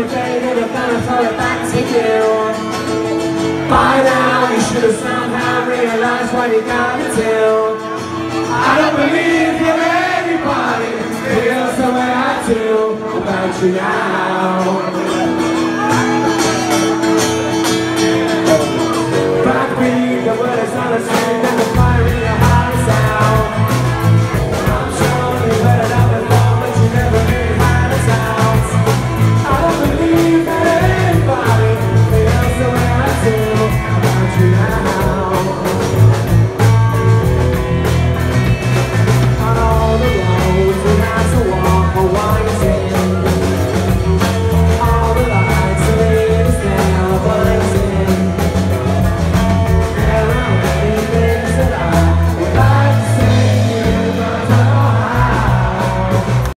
you dated a better throw it back to you By now you should have somehow realized what you gotta do I don't believe that anybody feels the way I do about you now